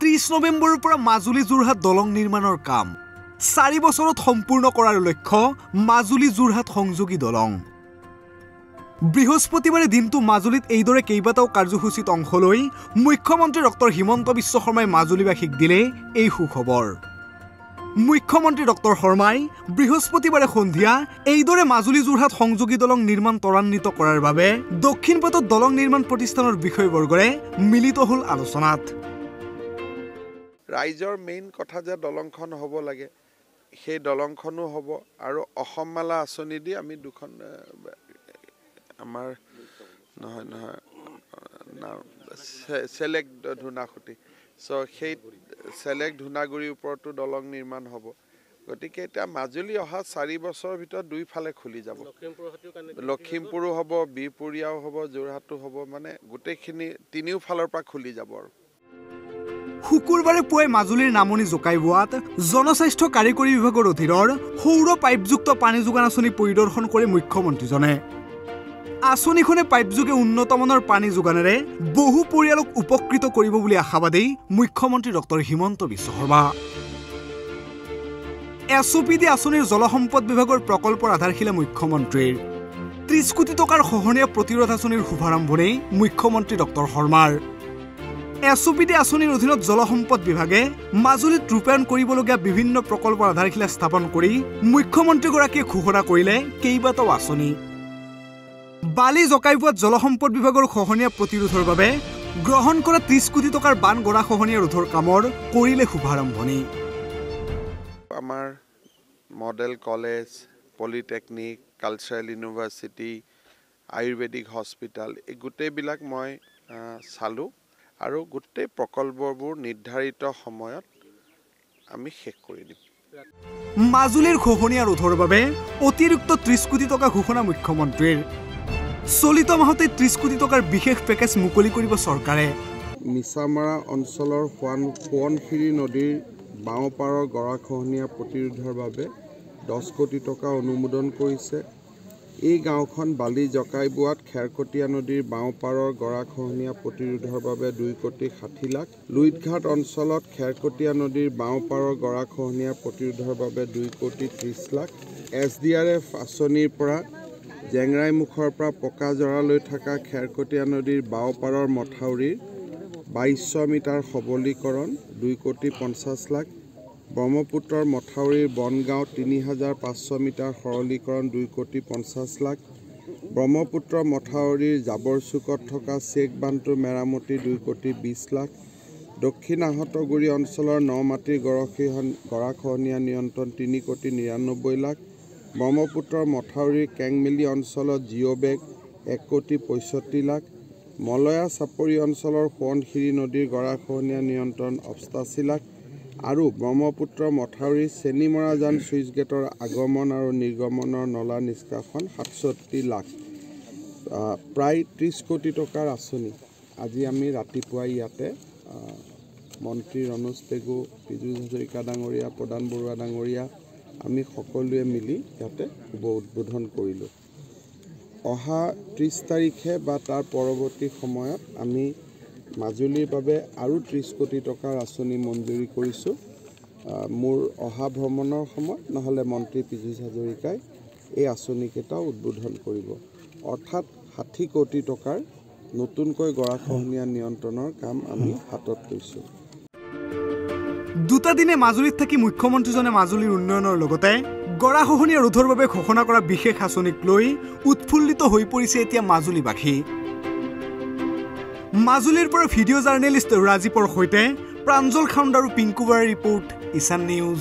ত্ৰিছ নৱেম্বৰৰ পৰা মাজুলী যোৰহাট দলং নিৰ্মাণৰ কাম। চাৰি বছৰত সম্পূৰ্ণ কৰাৰ লক্ষ্য মাজুলী যোৰহাট সংযোগী দলং। বৃহস্পতিবাৰে দিনটো মাজুলীত এইদৰে কেইবাটাও কাৰ্যসূচীত অংশ লৈ মুখ্যমন্ত্ৰী ডক্টৰ হিমন্ত বিশ্ব শৰ্মাই মাজুলীবাসীক দিলে এই সুখবৰ। মুখ্যমন্ত্ৰী ডক্টৰ শৰ্মাই বৃহস্পতিবাৰে সন্ধিয়া এইদৰে মাজুলী যোৰহাট সংযোগী দলং নিৰ্মাণ ত্বৰান্বিত কৰাৰ বাবে দক্ষিণ পাটত দলং নিৰ্মাণ প্ৰতিষ্ঠানৰ বিষয়বৰ্গৰে মিলিত হ'ল আলোচনাত। ৰাইজৰ মেইন কথা যে দলংখন হ'ব লাগে সেই দলংখনো হ'ব আৰু অসম মালা আঁচনি দি আমি দুখন আমাৰ নহয় নহয় চেলেক্ট ধূনাখুটি চ' সেই চেলেক্ট ধূনাগুৰিৰ ওপৰতো দলং নিৰ্মাণ হ'ব। গতিকে এতিয়া মাজুলী অহা চাৰি বছৰৰ ভিতৰত দুইফালে খুলি যাব। লখিমপুৰো হ'ব বিহপুৰীয়াও হ'ব যোৰহাটো হ'ব মানে গোটেইখিনি তিনিওফালৰ পৰা খুলি যাব আৰু। শুকুৰবাৰে পুৱাই মাজুলীৰ নামনি জোকাইবোৱাত জনস্বাস্থ্য কাৰিকৰী বিভাগৰ অধীনৰ সৌৰ পাইপযুক্ত পানী যোগান আঁচনি পৰিদৰ্শন কৰে মুখ্যমন্ত্ৰীজনে। আঁচনিখনে পাইপযোগে উন্নতমানৰ পানী যোগানেৰে বহু পৰিয়ালক উপকৃত কৰিব বুলি আশাবাদী মুখ্যমন্ত্ৰী doctor Himanta Biswa Sarma. S O' P D আঁচনিৰ জলসম্পদ বিভাগৰ প্ৰকল্পৰ আধাৰশিলা মুখ্যমন্ত্ৰীৰ। ত্ৰিছ কোটি টকাৰ খহনীয়া প্ৰতিৰোধ আঁচনিৰ শুভাৰম্ভণি মুখ্যমন্ত্ৰী ডক্টৰ শৰ্মাৰ। এছ পি ডি আঁচনিৰ অধীনত জলসম্পদ বিভাগে মাজুলীত ৰূপায়ণ কৰিবলগীয়া বিভিন্ন প্ৰকল্পৰ আধাৰশিলা স্থাপন কৰি মুখ্যমন্ত্ৰীগৰাকীয়ে ঘোষণা কৰিলে কেইবাটাও আঁচনি। বালি জকাইবোৱাত জলসম্পদ বিভাগৰ খহনীয়া প্ৰতিৰোধৰ বাবে গ্ৰহণ কৰা ত্ৰিছ কোটি টকাৰ বান গৰা খহনীয়া ৰোধৰ কামৰ কৰিলে শুভাৰম্ভণি। আমাৰ model college polytechnic cultural university ayurvedic hospital এই গোটেইবিলাক মই চালোঁ। আৰু গোটেই প্ৰকল্পবোৰ নিৰ্ধাৰিত সময়ত আমি শেষ কৰি দিম। মাজুলীৰ খহনীয়া ৰোধৰ বাবে অতিৰিক্ত ত্ৰিছ কোটি টকা ঘোষণা মুখ্যমন্ত্ৰীৰ। চলিত মাহতে ত্ৰিছ কোটি টকাৰ বিশেষ পেকেজ মুকলি কৰিব চৰকাৰে। মিছামাৰা অঞ্চলৰ সোৱান সোৱণশিৰি নদীৰ বাওঁ পাৰৰ গৰাখহনীয়া প্ৰতিৰোধৰ বাবে দহ কোটি টকা অনুমোদন কৰিছে। এই গাঁওখন বালি জকাইবোৱাত খেৰকটীয়া নদীৰ বাওঁ পাৰৰ গৰাখহনীয়া প্ৰতিৰোধৰ বাবে দুই কোটি ষাঠি লাখ। লুইতঘাট অঞ্চলত খেৰকটীয়া নদীৰ বাওঁ পাৰৰ গৰাখহনীয়া প্ৰতিৰোধৰ বাবে দুই কোটি ত্ৰিছ lakh. S D R F আঁচনিৰ পৰা জেংৰাইমুখৰ পৰা পকাজৰালৈ থকা খেৰকটীয়া নদীৰ বাওঁ পাৰৰ মথাউৰিৰ বাইছশ মিটাৰ সবলীকৰণ দুই কোটি পঞ্চাছ লাখ। ব্ৰহ্মপুত্ৰৰ মথাউৰিৰ বনগাঁও তিনি হাজাৰ পাঁচশ মিটাৰ সৰলীকৰণ দুই কোটি পঞ্চাছ লাখ। ব্ৰহ্মপুত্ৰ মথাউৰিৰ জাবৰ চুকত থকা চেক বান্ধটোৰ মেৰামতি দুই কোটি বিছ লাখ। দক্ষিণ আহতগুৰি অঞ্চলৰ ন মাটিৰ গৰখীহন গৰাখহনীয়া নিয়ন্ত্ৰণ তিনি কোটি নিৰান্নব্বৈ লাখ। ব্ৰহ্মপুত্ৰৰ মথাউৰিৰ কেংমেলি অঞ্চলত জিঅ' বেগ এক কোটি পঁয়ষষ্ঠি লাখ। মলয়া চাপৰি অঞ্চলৰ সোৱণশিৰি নদীৰ গৰাখহনীয়া নিয়ন্ত্ৰণ অষ্টাশী লাখ। আৰু ব্ৰহ্মপুত্ৰ মথাউৰিৰ চেনিমৰাজান চুইচ গেটৰ আগমন আৰু নিৰ্গমনৰ নলা নিষ্কাশন সাতষষ্ঠি লাখ প্ৰায় ত্ৰিছ কোটি টকাৰ আঁচনি। আজি আমি ৰাতিপুৱা ইয়াতে মন্ত্ৰী ৰনোজ পেগু পীযুষ হাজৰিকা ডাঙৰীয়া প্ৰদান বৰুৱা ডাঙৰীয়া আমি সকলোৱে মিলি ইয়াতে শুভ উদ্বোধন কৰিলোঁ। অহা ত্ৰিছ তাৰিখে বা তাৰ পৰৱৰ্তী সময়ত আমি মাজুলীৰ বাবে আৰু ত্ৰিছ কোটি টকাৰ আঁচনি মঞ্জুৰি কৰিছোঁ। মোৰ অহা ভ্ৰমণৰ সময়ত নহ'লে মন্ত্ৰী পীযুষ হাজৰিকাই এই আঁচনিকেইটাও উদ্বোধন কৰিব। অৰ্থাৎ ষাঠি কোটি টকাৰ নতুনকৈ গৰাখহনীয়া নিয়ন্ত্ৰণৰ কাম আমি হাতত লৈছোঁ। দুটা দিনে মাজুলীত থাকি মুখ্যমন্ত্ৰীজনে মাজুলীৰ উন্নয়নৰ লগতে গৰাখহনীয়া ৰোধৰ বাবে ঘোষণা কৰা বিশেষ আঁচনিক লৈ উৎফুল্লিত হৈ পৰিছে এতিয়া মাজুলীবাসী। মাজুলীৰ পৰা ভিডিঅ' জাৰ্নেলিষ্ট ৰাজীৱৰ সৈতে প্ৰাঞ্জল খাউণ্ড আৰু পিংকু বৰাৰ ৰিপৰ্ট ইছান নিউজ